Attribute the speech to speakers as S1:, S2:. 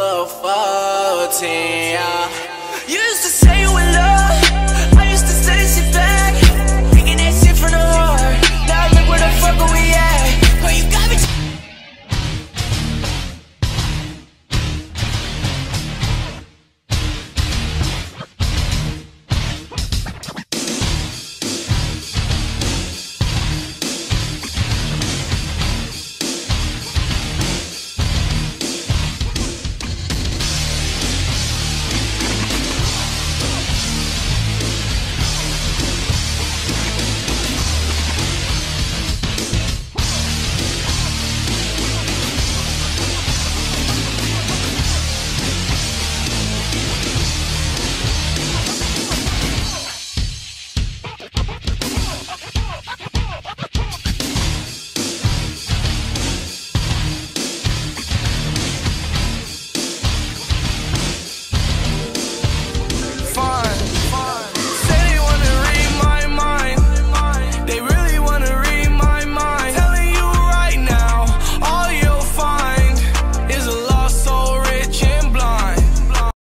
S1: the 14, yeah. Used to say